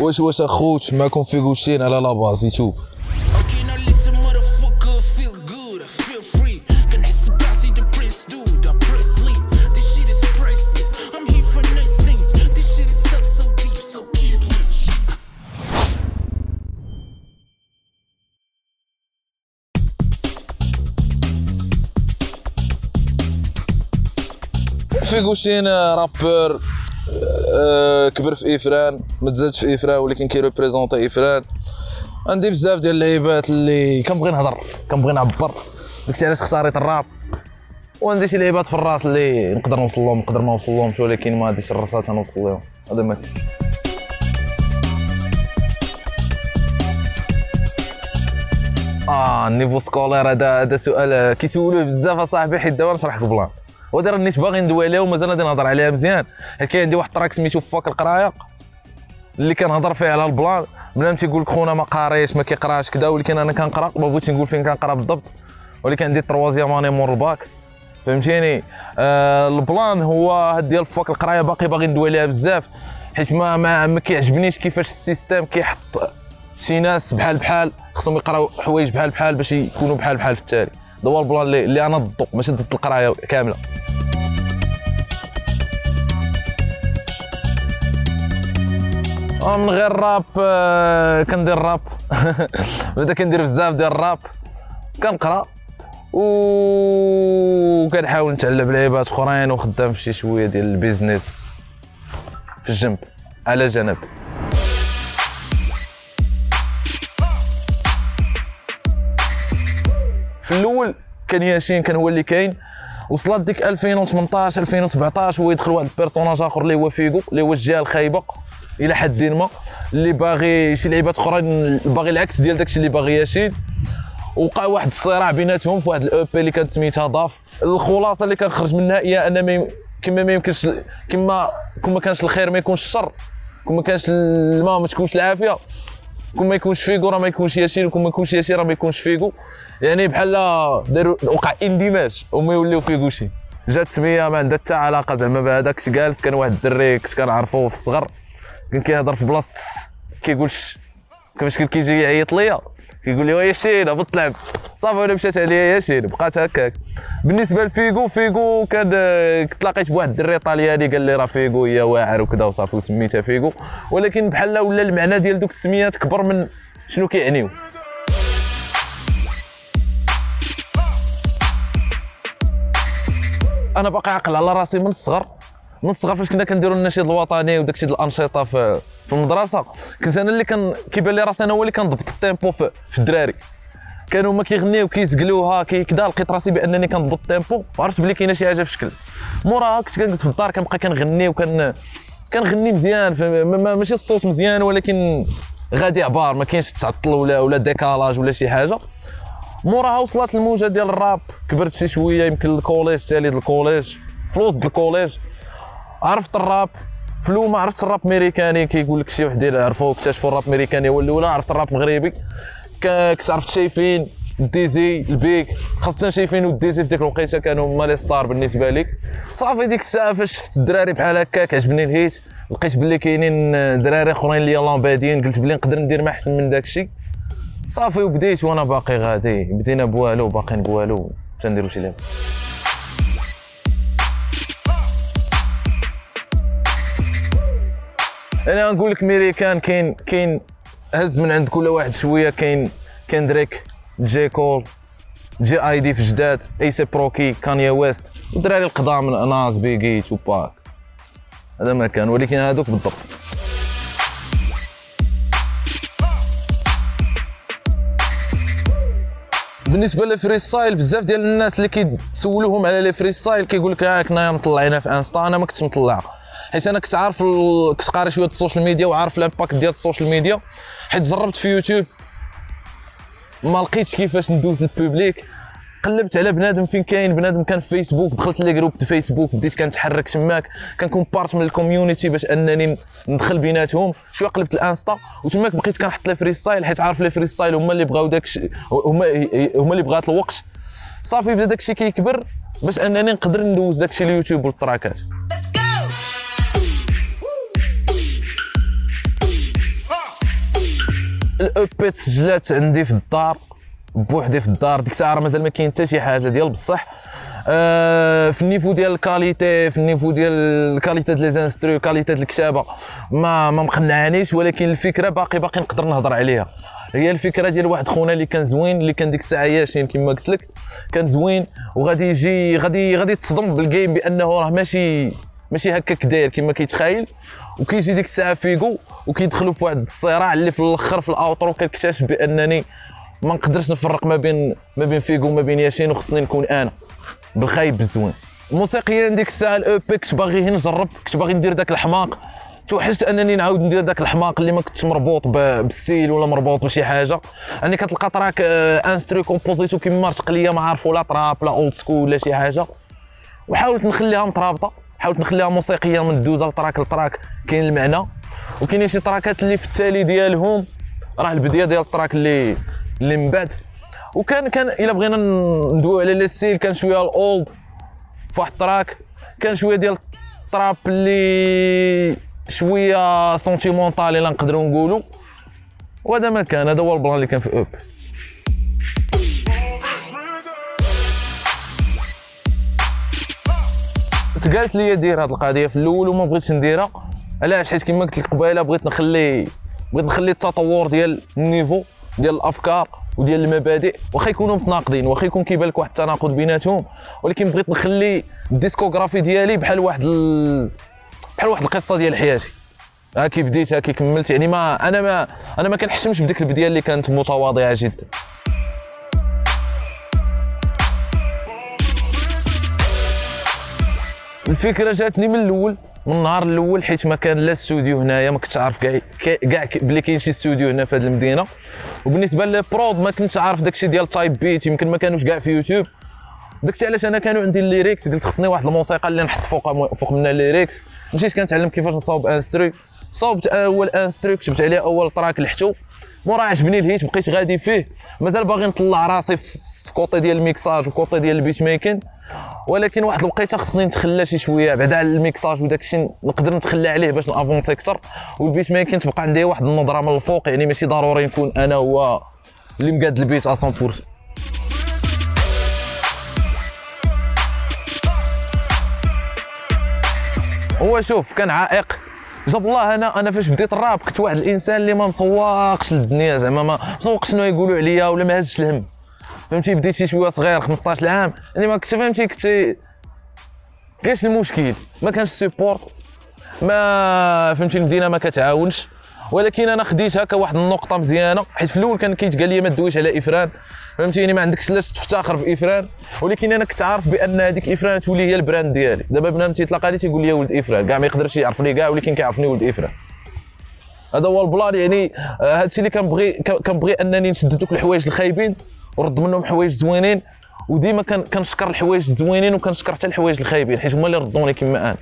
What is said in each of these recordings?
واش واش اخوت معكم في كوشين على لا باز يوتيوب Okay, now كبر في إفران ما تزادش في إفران ولكن كي représenter إفران. عندي بزاف ديال اللعيبات اللي كنبغي نهضر كنبغي نعبر. داكشي علاش اختاريت الراب. وعندي شي لعيبات في الراس اللي نقدر نوصل لهم نقدر ما نوصل لهمش ولكن ما هاديش الرصات نوصل لهم. هذا ما آه ال niveau scolaire هذا هذا سؤال كيسولوه بزاف أصاحبي حيت دابا نشرح لك plan. ودي راني باغي ندوي عليها ومازال غادي نهضر عليها مزيان. حيت كاين عندي واحد ال track سميتو fuck القرايه اللي كنهضر فيه على ال plan. بنادم تيقول لك خونا ما قاريش ما كيقراش كذا ولكن أنا كنقرا ما بغيتش نقول فين كنقرا بالضبط. ولكن عندي troisième année مور الباك. فهمتيني؟ آه ال plan هو هاد ديال fuck القراية باقي باغي ندوي عليها بزاف. حيت ما ما, ما كيعجبنيش كيفاش ال system كيحط شي ناس بحال بحال خصهم يقراو حوايج بحال بحال باش يكونوا بحال بحال في التالي هذا هو ال plan اللي, اللي أنا ضده ماشي ضد القرايه كاملة. آه، من غير راب آه، كندير راب. بدا كندير بزاف ديال الراب كنقرأ. و كنحاول نتعلم لعيبات أخرين وخدام في شي شوية ديال ال business في الجنب على جنب. في الأول كان ياشين كان هو اللي كاين وصلت ديك 2018 2017 هو يدخل واحد personnage آخر اللي هو فيغو اللي هو الجهة الخايبة إلى حد ما اللي باغي شي لعيبات أخرين باغي العكس ديال داكشي اللي باغي ياشين وقع واحد الصراع بيناتهم في واحد ال EP اللي كانت سميتها ضاف. الخلاصة اللي كنخرج منها هي أن ما كما ما يمكنش كما كون ما كانش الخير ما يكونش الشر. كون ما كانش الماء ما تكونش العافية. كون ما يكونش فيغو راه ما يكونش ياشين وكون ما يكونش ياشين راه ما يكونش فيغو. يعني بحال داروا وقع اندماج هما يوليو فيغوشين جات السمية ما عندها حتى علاقة زعما بهذاك اش جالس كان واحد الدري كنت كنعرفو في الصغر كان كيهضر في بلاصة كيقولش كيفاش كان كيجي يعيط ليا. كيقول لي ياشين هبط لعب صافي أنا مشات عليا يا بقات هكاك. بالنسبة لفيغو فيغو كان آه، كنت لاقيت بواحد الدري طالياني قال لي راه فيغو هي واعر وكذا وصافي وسميتها فيغو ولكن بحال ولا المعنى ديال دوك السميات كبر من شنو كيعنيو. أنا باقي عاقل على راسي من الصغر. من الصغر فاش كنا كنديروا النشيد الوطني وداكشي ديال الأنشطة في في المدرسة. كنت أنا اللي كان كيبان لي راسي أنا هو اللي كنضبط ال tempo في, في الدراري. كانوا هما كيغنيو كيسقلوها كي كدا لقيت راسي بأنني كنضبط ال tempo وعرفت بلي كاينة شي حاجة في شكل. موراها كنت كنجلس في الدار كنبقى كنغني وكان كنغني مزيان ماشي الصوت مزيان ولكن غادي à part ما كاينش تعطل ولا ولا décalage ولا شي حاجة. موراها وصلت الموجة ديال الراب كبرت شي شوية يمكن ال collège تالي ال collège في وسط ال collège. عرفت الراب في الأول ما عرفتش الراب أمريكاني كيقول لك شي وحدين عرفوا اكتشفوا الراب أمريكاني هو الأولى عرفت الراب مغربي. كنت عرفت شايفين ديزي ال Big خاصة شايفين وديزي في ديك الوقيتة كانوا هما لي stars بالنسبة لي صافي ديك الساعة فاش شفت الدراري بحال هكاك عجبني الهيت لقيت باللي كاينين دراري أخرين اللي بادين قلت بلي نقدر ندير ما أحسن من داك الشيء صافي وبديت وأنا باقي غادي. بدينا بوالو باقيين بوالو. تنديرو شي لعبة. أنا نقول لك ميريكان كاين كاين هز من عند كل واحد شوية. كاين كاين Drake J. Cole JID في جداد إيسي بروكي Kanye West والدراري القدام Nas Biggie Tupac هذا ما كان ولكن هذوك بالضبط. بالنسبة لل freestyle بزاف ديال الناس اللي كيتسولوهم على les freestyles كيقول لك آه كنا مطلعينها في Insta أنا ما كنتش مطلعها حيت أنا كنت عارف. كنت قاري شوية ال social media وعارف ال impact ديال ال social media حيت جربت في يوتيوب ما لقيتش كيفاش ندوز لل public. قلبت على بنادم فين كاين بنادم كان في فيسبوك دخلت les groupes د فيسبوك بديت كنتحرك تماك كنكون part من ال community باش أنني ندخل بيناتهم. شوية قلبت ال Insta وتماك بقيت كنحط les freestyles حيت عارف les freestyles هما اللي بغاو داك هما هما اللي بغات الوقت. صافي بدا داك الشيء كيكبر باش أنني نقدر ندوز داك الشيء اليوتيوب وال تراكات. ال EP تسجلات عندي في الدار بوحدي في الدار. ديك الساعة مازال ما كاين حتى شي حاجة ديال بصح. آه في النيفو ديال الكاليتي في النيفو ديال الكاليتي ديال les instrus qualité ديال الكتابة. ما ما مقنعانيش ولكن الفكرة باقي باقي نقدر نهضر عليها. هي الفكرة ديال واحد خونا اللي كان زوين اللي كان ديك الساعة ياشين كما قلت لك كان زوين وغادي يجي غادي غادي تصدم بالجيم بأنه راه ماشي ماشي هكاك داير كما كيتخايل وكيجي ديك الساعة فيغو وكيدخلوا في واحد الصراع اللي في الأخر في ال outro كنكتشف بأنني ما نقدرش نفرق ما بين ما بين فيغو وما بين ياشين وخصني نكون أنا بالخايب بالزوين موسيقيا ديك الساعة ال EP كنت باغي نجرب كنت باغي ندير داك الحماق توحشت أنني نعاود ندير داك الحماق اللي ما كنتش مربوط بال style ولا مربوط بشي حاجة. يعني كتلقى track آه، instru composé تو كيما تقليه ما عارفو لا trap لا old school ولا شي حاجة. وحاولت نخليها مترابطة. حاولت نخليها موسيقية من دوزة ل track ل track. كاين المعنى. وكاينين شي تراكات اللي في التالي ديالهم. راه البداية ديال ال track اللي اللي من بعد. وكان كان إلا بغينا ندويو على les styles كان شوية ال old في ال track. كان شوية ديال ال trap اللي شوية sentimental إلا نقدروا نقولوا وهذا ما كان. هذا هو ال plan اللي كان في EP. تقالت لي دير هاد القضية في الأول وما بغيتش نديرها. علاش؟ حيت كما قلت لك قبيلة بغيت نخلي بغيت نخلي التطور ديال ال niveau ديال الأفكار وديال المبادئ واخا يكونوا متناقضين واخا يكون كيبان لك واحد التناقض بيناتهم. ولكن بغيت نخلي ال discographie ديالي بحال واحد ال... بحال واحد القصة ديال حياتي. ها كي بديت ها كي كملت. يعني ما أنا ما أنا ما كنحشمش بديك البداية اللي كانت متواضعة جدا. الفكرة جاتني من الأول من النهار الأول حيت ما كان لا استوديو هنايا ما كنتش عارف كاع كاع بلي كاين شي استوديو هنا في هذه المدينة. وبالنسبة لل prod ما كنتش عارف داكشي ديال type beat يمكن ما كانوش كاع في يوتيوب. داكشي علاش أنا كانوا عندي ال lyrics قلت خصني واحد الموسيقى اللي نحط فوق فوق منها ال lyrics. مشيت كنتعلم كيفاش نصاوب instru صاوبت أول instru كتبت عليه أول track لحتو. مورا عجبني ال hit بقيت غادي فيه. مازال باغي نطلع راسي في côté ديال الميكساج و côté ديال ال beatmaking ولكن واحد الوقيته خصني نتخلى شي شوية بعدا على الميكساج وداك الشيء نقدر نتخلى عليه باش ن avancer أكثر وال beatmaking تبقى عندي واحد النظرة من الفوق يعني ماشي ضروري نكون أنا هو اللي مقاد البيت 100% هو شوف كان عائق. جاب الله أنا أنا فاش بديت الراب كنت واحد الإنسان اللي ما مسوقش للدنيا زعما ما مسوقش شنو يقولوا عليا ولا ما هزش الهم فهمتي؟ بديت شي شوية صغير 15 عام يعني ما كنتش فهمتي؟ كنت كاش المشكل. ما كانش سيبورت ما فهمتي؟ المدينة ما كتعاونش. ولكن أنا خديتها كواحد النقطة مزيانة حيت في الأول كان كيتقال لي ما تدويش على إفران. فهمتيني؟ ما عندكش علاش تفتخر بإفران. ولكن أنا كنت عارف بأن هذيك إفران تولي هي ال brand ديالي. دابا بنادم تيتلاقى لي تيقول لي ولد إفران. كاع ما يقدرش يعرفني كاع ولكن كيعرفني ولد إفران. هذا هو ال plan يعني آه، هذا الشيء اللي كنبغي كنبغي أنني نشد دوك الحوايج الخايبين ونرد منهم حوايج زوينين وديما كن- كنشكر الحوايج الزوينين وكنشكر حتى الحوايج الخايبين حيت هما اللي ردوني كما أنا.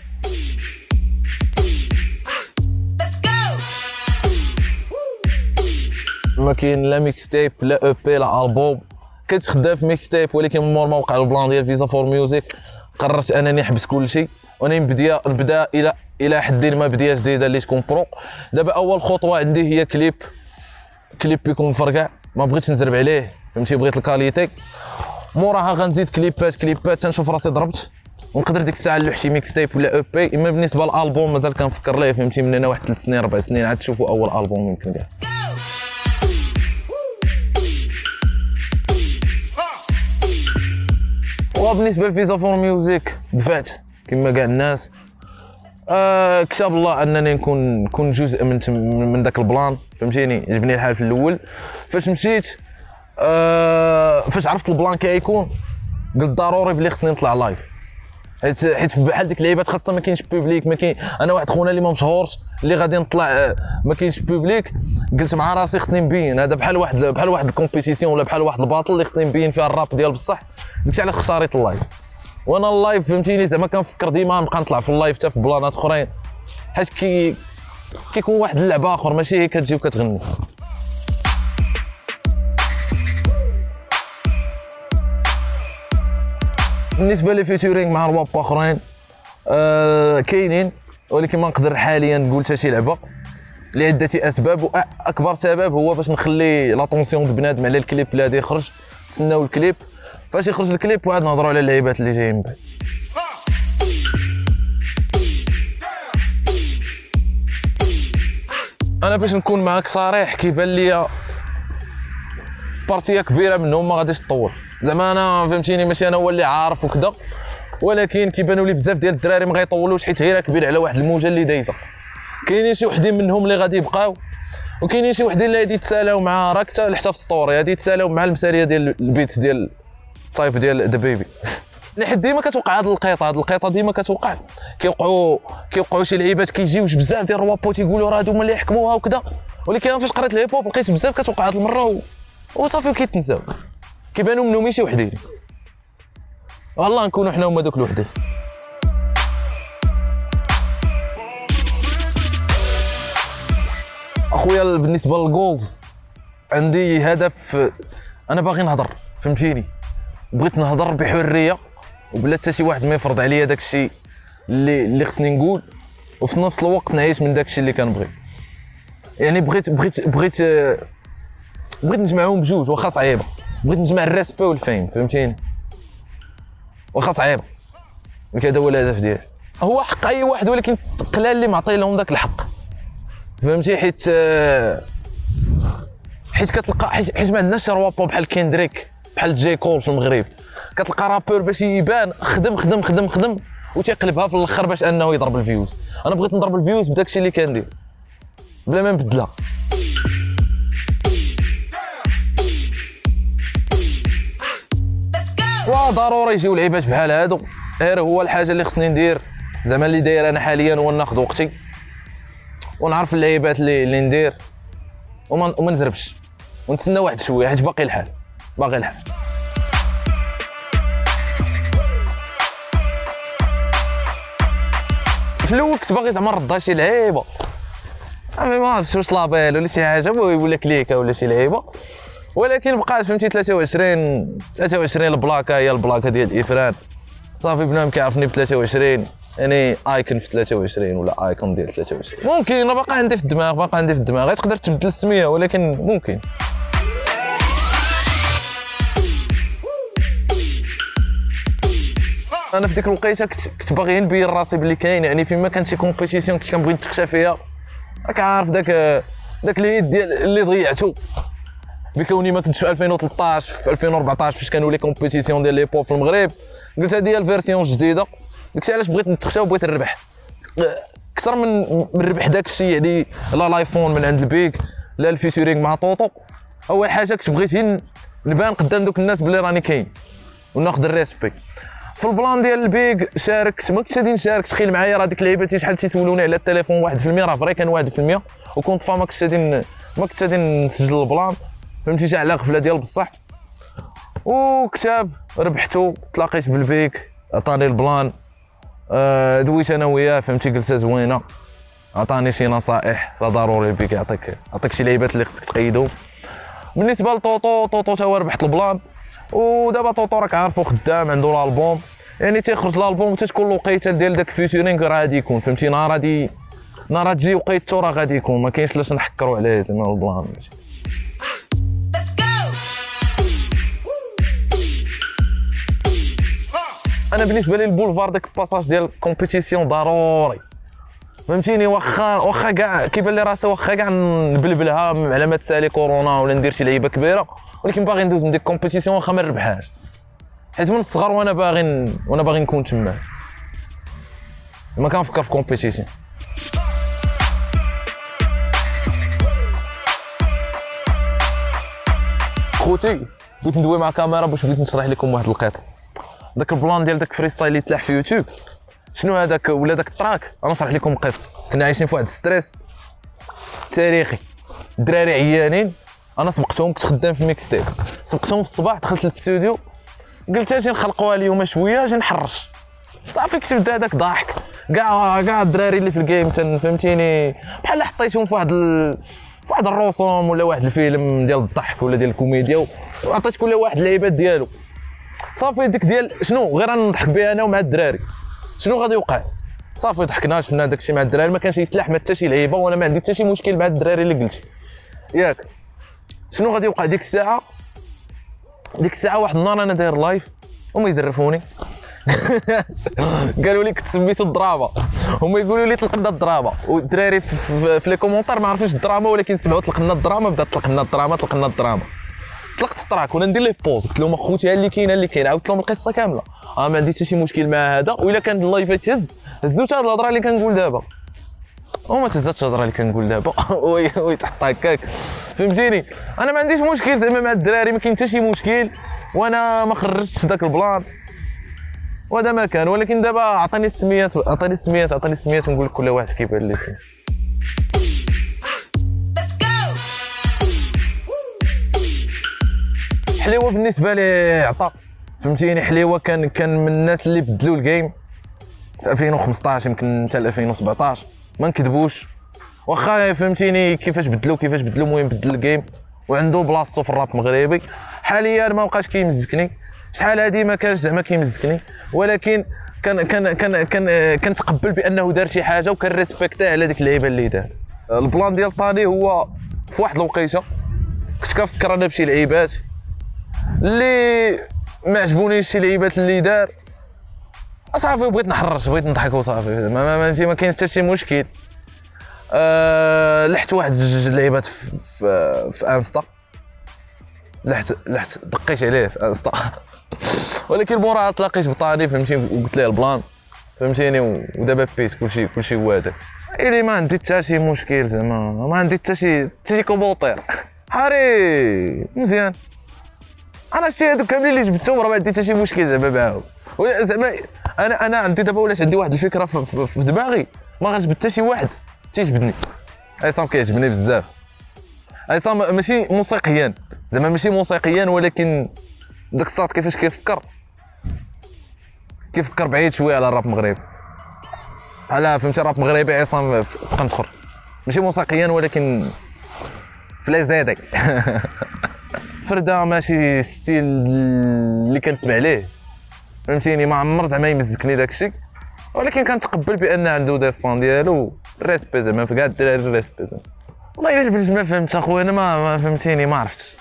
ما كاين لا mixtape لا EP لا البوم كنت خدام في mixtape ولكن مور ما وقع ال plan ديال Visa For Music قررت أنني نحبس كل شيء. وأنا نبدا نبدا إلى إلى حد ما بداية جديدة اللي تكون pro دابا أول خطوة عندي هي كليب كليب يكون مفرقع ما بغيتش نزرب عليه. فهمتي؟ بغيت ال qualité موراها غنزيد كليبات كليبات تنشوف راسي ضربت. ونقدر ديك الساعة نلوح شي mixtape ولا EP إما بالنسبة للالبوم مازال كنفكر ليه. فهمتي؟ من هنا واحد ثلاث سنين أربع سنين عاد تشوفوا أول ألبوم يمكن كاع وبالنسبة ل Visa For Music دفعت كما كاع الناس. آه كتاب الله أنني نكون نكون جزء من من ذاك ال plan فهمتيني؟ عجبني الحال في الأول. فاش مشيت آه فاش عرفت ال plan كيكون قلت ضروري بلي خصني نطلع live حيت حيت بحال ديك اللعيبات خاصة ما كاينش public ما كاين أنا واحد خونا اللي ما مشهورش اللي غادي نطلع آه، ما كاينش public قلت مع راسي خصني نبين. هذا بحال واحد بحال واحد ال compétition ولا بحال واحد ال battle اللي خصني نبين فيها الراب ديال بصح. داكشي علاش ختاريت ال live وأنا ال live فهمتيني زعما كنفكر ديما نبقى نطلع في ال live حتى في بلانات أخرين. حيت كي كيكون واحد اللعب آخر ماشي هي كتجي وكتغني. بالنسبة لي featuring مع رواب آخرين آه كاينين ولكن ما نقدر حاليا نقول حتى شي لعبة لعدة أسباب وأكبر سبب هو باش نخلي l'attention د بنادم على الكليب اللي غادي يخرج تسناو الكليب فاش يخرج الكليب وعاد نهضروا على اللعيبات اللي جايين بعد. أنا باش نكون معاك صريح كيبان ليا بارتيه كبيرة منهم ما غاديش تطول زعما أنا فهمتيني؟ ماشي أنا هو اللي عارف وكذا. ولكن كيبانوا لي بزاف ديال الدراري ما غيطولوش حيت هي كبير على واحد الموجة اللي دايزة. كاينين شي وحدين منهم اللي غادي يبقاو وكاينين شي وحدين اللي غادي يتسالاو مع راك حتى حتى في ستوري غادي يتسالاو مع المساريه ديال البيت ديال التايب ديال ذا بيبي. لحد ديما كتوقع هاد القيطة هاد القيطة ديما كتوقع. كيوقعوا كيوقعوا شي لعيبات كيجيوش بزاف ديال الروابو تيقولوا راه هادو اللي يحكموها وكذا. ولكن فاش قريت الهيب هوب لقيت بزاف كتوقع هاد المرة. وصافي وكيتنساو كيبانوا منهم شي وحدين والله نكونوا حنا هما دوك الوحدين أخويا بالنسبة لل goals عندي هدف أنا باغي نهضر فهمتيني؟ بغيت نهضر بحرية وبلا حتى شي واحد ما يفرض عليا داك الشيء اللي اللي خصني نقول وفي نفس الوقت نعيش من داك الشيء اللي كنبغي. يعني بغيت بغيت بغيت بغيت نجمعهم بجوج واخا صعيبه بغيت نجمع ال respect وال fame فهمتيني؟ واخا صعيبه ولكن هذا هو الهدف ديالي. هو حق أي واحد ولكن قلال اللي معطي لهم ذاك الحق. فهمتي؟ حيت حيت كتلقى حيت, حيت ما عندناش روابو بحال Kendrick بحال J. Cole في المغرب. كتلقى rappeur باش يبان خدم خدم خدم خدم وتيقلبها في الأخر باش أنه يضرب ال views. أنا بغيت نضرب ال views بداك الشيء اللي كندير. بلا ما نبدلها. وضروري يجيو لعيبات بحال هادو. غير هو الحاجة اللي خصني ندير. زعما اللي داير أنا حاليا هو ناخذ وقتي. ونعرف اللعيبات اللي اللي ندير. وما وما نزربش. ونتسنى واحد شوية. حيت باقي الحال. باقي الحال. في الأول كنت باغي زعما نردها شي لعيبة. ما عرفتش واش لابيل ولا شي حاجة. ولا كليكه ولا شي لعيبة. ولكن بقات فهمتي 23 23 البلاكة هي البلاكة ديال الافران صافي بنادم كيعرفني ب 23 يعني ايكون في 23 ولا ايكون ديال 23 ممكن راه باقي عندي في الدماغ باقي عندي في الدماغ. تقدر تبدل السمية ولكن ممكن. أنا في ديك الوقيتة كنت باغي نبين راسي بلي كاين. يعني فيما كانت شي compétition كنت كنبغي نتخشى فيها. راك عارف داك داك اليد ديال اللي ضيعته. بكوني ما كنتش في 2013 في 2014 فاش كانوا لي كومبيتيسيون ديال ليبو في المغرب. قلت هذه هي الفيرسيون الجديدة. داكشي علاش بغيت نتخشى وبغيت نربح. أكثر من من ربح داك الشيء يعني لا لايفون من عند البيك لا الفيتورينغ مع طوطو. أول حاجة كنت بغيت نبان قدام دوك الناس بلي راني كاين وناخذ الريسبي في البلان ديال البيك شاركت ما كنتش غادي نشارك. تخيل معايا راه ديك اللعيبة شحال تيسولوني على التليفون 1% راه فري كان 1% وكنت فا كنتش غادي ما كنتش غادي نسجل ال plan. فهمتي؟ جا على غفلة ديال بصح. وكتاب ربحتو تلاقيت بالبيك عطاني ال plan. آه دويت أنا وياه فهمتي؟ جلسة زوينة. عطاني شي نصائح. راه ضروري البيك يعطيك يعطيك شي لعيبات اللي خصك تقيدهم بالنسبة لطوطو طوطو تا هو ربحت ال plan. ودابا طوطو راك عارفو خدام عنده الألبوم. يعني تيخرج الألبوم تتكون الوقيتة ديال داك ال featuring راه غادي يكون فهمتي؟ نهار غادي نهار تجي وقيتو راه غادي يكون. ما كاينش لاش نحكروا عليه زعما ال plan. أنا بالنسبة لي البولفار داك ال passage ديال ال compétition ضروري. فهمتيني؟ واخا واخا كاع كيبان لي راسي واخا كاع نبلبلها على ما تسالي كورونا ولا ندير شي لعيبة كبيرة ولكن باغي ندوز من ديك ال compétition واخا ما نربحهاش. حيت من الصغر وأنا باغي وأنا باغي نكون تما. ما كنفكر في compétition خوتي بغيت ندوي مع كاميرا باش بغيت نشرح لكم واحد الوقيتة داك ال plan ديال داك freestyle اللي تلاح في يوتيوب. شنو هذاك ولا داك ال track؟ أنا نشرح لكم قصة. كنا عايشين في واحد stress تاريخي. الدراري عيانين. أنا سبقتهم كنت خدام في mixtape سبقتهم في الصباح دخلت للاستوديو قلت أجي نخلقوها اليوم شوية أجي نحرش. صافي كتبت هذاك ضاحك كاع كاع الدراري اللي في الجيم تن فهمتيني؟ بحال حطيتهم في واحد ال... في واحد الرسوم ولا واحد الفيلم ديال الضحك ولا ديال الكوميديا وعطيت كل واحد اللعيبات ديالو. صافي ديك ديال شنو؟ غير نضحك بها أنا ومع الدراري. شنو غادي يوقع؟ صافي ضحكنا شفنا داكشي مع الدراري ما كانش يتلاح ما حتى شي لعيبة وأنا ما عندي حتى شي مشكل مع الدراري اللي قلتي ياك. شنو غادي يوقع؟ ديك الساعة ديك الساعة واحد النهار أنا داير live هما يزرفوني. قالوا لي كنت سميتو الدراما. هما يقولوا لي طلق لنا الدراما. والدراري في, les commentaires ما عرفوش الدراما ولكن سمعوا طلق لنا الدراما بدأ طلق لنا الدراما طلق لنا الدراما. طلقت track وأنا ندير ليه pause. قلت لهم أخوتي ها اللي كاين ها اللي كاين. عاودت لهم القصة كاملة. آه ما عندي حتى شي مشكل مع هذا. وإلا كان ال live تهز هزوت هاد الهضرة اللي كنقول دابا. وما تهزاتش الهضرة اللي كنقول دابا. oui oui تحط هكاك. فهمتيني؟ أنا ما عنديش مشكل زعما مع الدراري ما كاين حتى شي مشكل. وأنا ما خرجتش ذاك ال plan. وهذا ما كان. ولكن دابا عطاني السميات عطاني السميات عطاني السميات ونقول لك كل واحد كيبان لي حليوة بالنسبة لي عطا فهمتيني؟ حليوة كان كان من الناس اللي بدلوا ال game في 2015 يمكن حتى 2017 ما نكذبوش. واخا فهمتيني كيفاش بدلوا كيفاش بدلوا المهم بدل ال game وعنده بلاصتو في الراب المغربي. حاليا ما بقاش كيمزكني. شحال هادي ما كانش زعما كيمزكني. ولكن كان كان كان كان كنتقبل بأنه دار شي حاجة وكان ريسبكتاه على ديك اللعيبة اللي دار ال plan ديال طاني هو في واحد الوقيتة. كنت كنفكر أنا بشي لعيبات. اللي ما عجبونيش شي لعيبات اللي دار. صافي بغيت نحرش بغيت نضحك وصافي. ما ما, ما, ما كاينش حتى شي مشكل. أه لحت واحد جوج لعيبات في, في, في إنستا. لحت لحت دقيت عليه في إنستا. ولكن موراها تلاقيت بطاني فهمتي وقلت ليه ال plan. فهمتيني؟ ودابا peace كلشي كلشي وادك إلي ما عندي حتى شي مشكل زعما. ما عندي حتى شي حتى شي commentaire حاري مزيان. أنا الشيء هذوك كاملين اللي جبتهم راه ما عندي حتى شي مشكل زعما معاهم. زعما أنا أنا عندي دابا ولات عندي واحد الفكرة في, في, دماغي. ما غنجبد حتى شي واحد. تيجبدني عصام كيعجبني بزاف. عصام ماشي موسيقيا. زعما ماشي موسيقيا ولكن داك الصوت كيفاش كيفكر؟ كيفكر بعيد شوية على الراب المغربي. بحال فهمتي راب مغربي عصام في قنت أخر. ماشي موسيقيا ولكن في لي زيدي فرده ماشي ستيل اللي كنسمع ليه. فهمتيني؟ ما عمر زعما يمزكني داك الشيء ولكن كنتقبل بأن عنده دي فان ديالو. ريسبي زعما في كاع الدراري ريسبي والله إلا البنت ما فهمت اخويا أنا ما, فهمتيني ما عرفتش.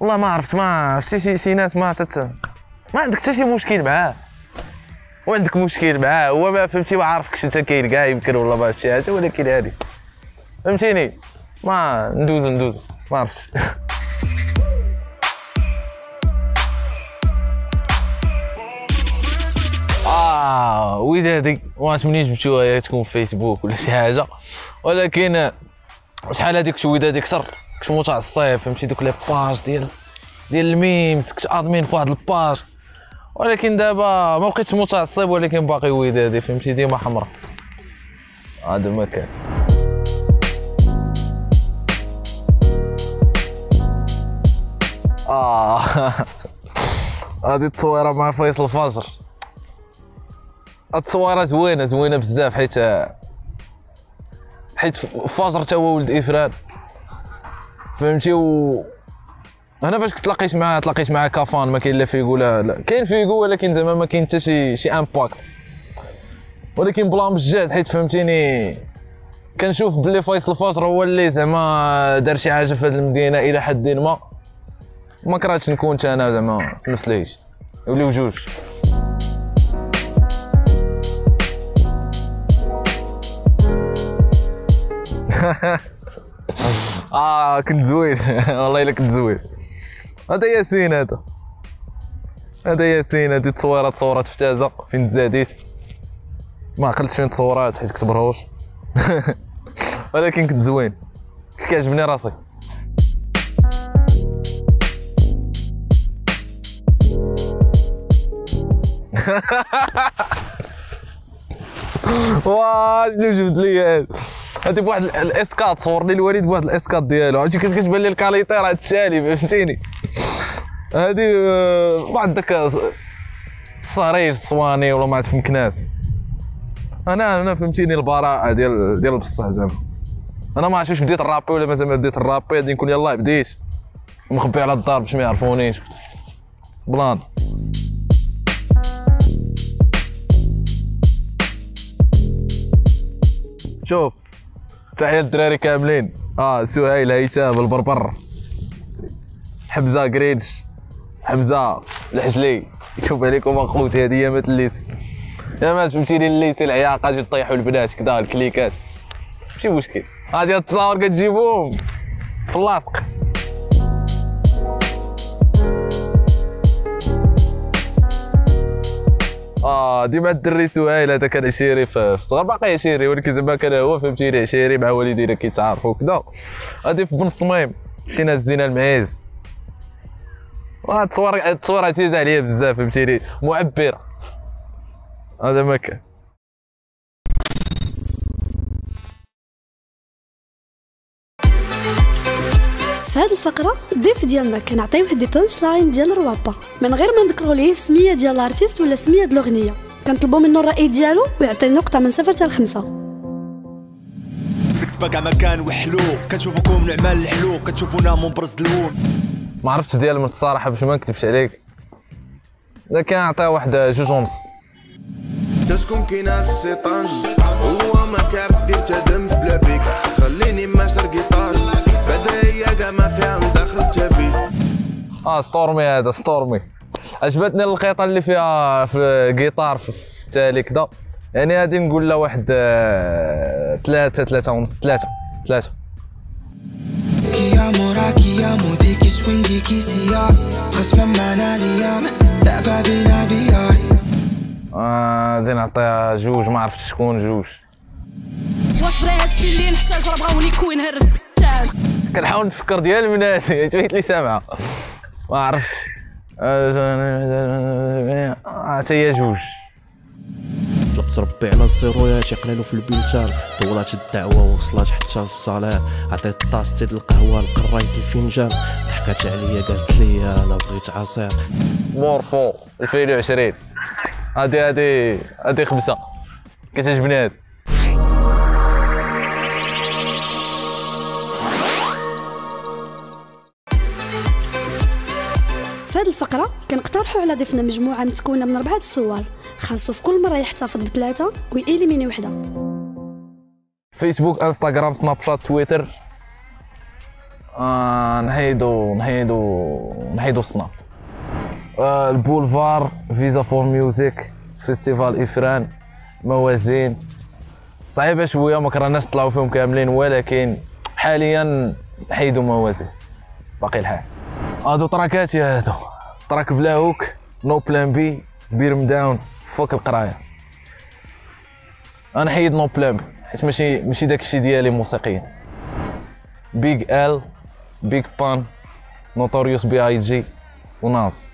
والله ما عرفت ما عرفتي شي شي ناس ما تت ما عندك حتى شي مشكل معاه. وعندك مشكل معاه. هو ما فهمتي ما عارفكش أنت كاين كاع يمكن ولا ما عرفت شي حاجة ولكن هادي. فهمتيني؟ ما ندوزو ندوزو. ما عرفتش. ودادي واش منين جبتوها تكون في فيسبوك ولا شي حاجة. ولكن شحال هذيك شي ودادي كثر كنت متعصب فهمتي؟ دوك les pages ديال ديال ال memes كنت admin في واحد ال page. ولكن دابا ما بقيتش متعصب ولكن باقي ودادي فهمتي؟ ديما حمراء. هذا ما كان. آه. هذه التصويره مع فيصل الفجر التصويره زوينة زوينة بزاف حيت حيت فجر تا هو ولد افران فهمتي؟ و أنا فاش تلاقيت معاه تلاقيت معاه كافان ما كاين لا فيغو لا, لا. كاين فيغو ولكن زعما ما كاين حتى شي شي impact ولكن plan بجد حيت فهمتيني؟ كنشوف بلي فيصل الفجر هو اللي زعما دار شي حاجة في هذه المدينة إلى حد ما. ما كرهتش نكون أنا زعما في نفس الهيج يوليو جوج. آه كنت زوين. والله إلا كنت زوين. هذا ياسين هذا. هذا ياسين هذه التصويرات تصورات في تازه فين تزاديت؟ ما عقلتش فين تصورات حيت كنت برهوش ولكن كنت زوين. كيعجبني راسي؟ واه شنو جبت لي هاد هادي بواحد ال- الاسكات صور لي الوالد بواحد الاسكات ديالو. عرفتي كتبان لي الكاليتير؟ التالي فهمتيني؟ هادي آه، واحد داك الصريج الصواني ولا ما عرفت مكناس. أنا أنا فهمتيني البراءة ديال ديال بصح زعما. أنا ما عرفتش واش بديت الرابي ولا مازال ما بديت الرابي غادي نقول يلاه بديت. مخبي على الدار باش ما يعرفونيش. بلان. شوف. تحية للدراري كاملين. آه سهيل هيثم البربر حمزة جرينش حمزة الحجلي. شوف عليكم اخوتي هذه ايامات ال lycée. يا ما فهمتيني ال lycée العياقة أجي طيحوا البنات كدا الكليكات. ماشي مشكل غادي التصاور كتجيبوهم في اللاصق آه ديما الدري سهيل هذا كان عشيري في الصغر باقي عشيري ولكن زعما كان هو فهمتيني عشيري مع والدينا كيتعارفوا وكذا غادي في بن صميم مشينا هزينا المعيز. التصوير التصوير عزيزه عليا بزاف فهمتيني معبرة. هذا ما كان. في هذه الفقرة الضيف ديالنا كنعطيه واحد des punchlines ديال الروابا من غير ما نذكروا ليه السميه ديال ال artiste ولا السميه ديال الأغنية. كنطلبوا منه الرأي ديالو ويعطي نقطة من صفر حتى لخمسة. فيك تبقى مكان وحلو. كنشوفكم نعمال الحلو كتشوفونا منبرز اللون ما عرفتش ديال من الصراحة باش ما نكذبش عليك. اذا كان عطيه واحد جوج ونص. تسكن كاين الشيطان هو ما كيعرف دير تدم بلا بيك. خليني ما كاع ما فيها ندخل تافيز آه ستورمي هذا ستورمي عجبتني القيطه اللي فيها في جيتار في التالي كذا يعني هذه نقول له واحد آه، ثلاثة ثلاثة ونص ثلاثة ثلاثة بيار آه، غادي نعطيها جوج ما عرفتش شكون جوج. واش درا هادشي اللي نحتاج راه بغاوني كوين هرس التاج كنحاول نفكر ديال من هذه تبيت لي سامعة. ما عرفتش. آه، حتى هي جوج. طلبت ربي على الزيرويات يقلالو في البلتان. طولات الدعوة وصلات حتى للصلاة عطيت طاس تيد القهوة لقرايت الفنجان. ضحكات عليا قالت لي أنا بغيت عصير. مورفو 2020 هادي هادي هادي خمسة. كتعجبني هادي. في هذه الفقرة كنقترحوا على ضيفنا مجموعة متكونة من أربعة صور خاصو في كل مرة يحتفظ بثلاثة وي éliminer وحدة. فيسبوك انستغرام سناب شات تويتر آه نحيدو نحيدو نحيدو سناب آه البولفار Visa For Music festival افران موازين. صعيبه شوية ما كرهناش نطلعوا فيهم كاملين ولكن حاليا حيدوا موازين. باقي الحال. هادو track اتي هادو. track بلا hook No Plan B Burn Down فوق القراية. أنا حيد No Plan B حيت ماشي ماشي داك الشيء ديالي موسيقيا. Big L Big Pun Notorious B.I.G و Nas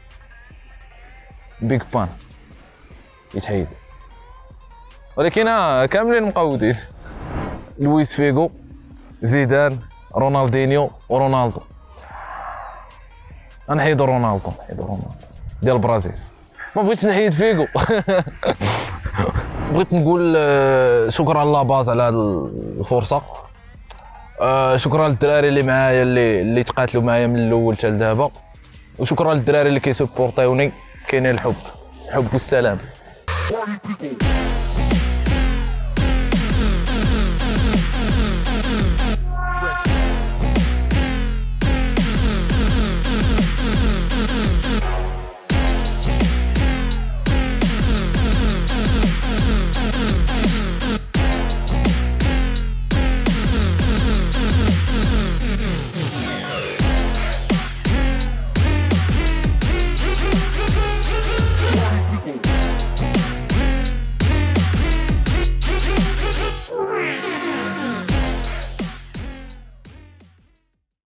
Big Pun يتحيد ولكن آه، كاملين مقودين. لويس فيغو زيدان رونالدينيو ورونالدو نحيدو رونالدو نحيدو رونالدو. ديال البرازيل ما بغيتش نحيد فيغو بغيت نقول آه، شكرا LaBase على هذه الفرصة. آه، شكرا للدراري اللي معايا اللي اللي تقاتلوا معايا من الأول حتى لدابا. وشكرا للدراري اللي كي support يوني كاين الحب. الحب والسلام.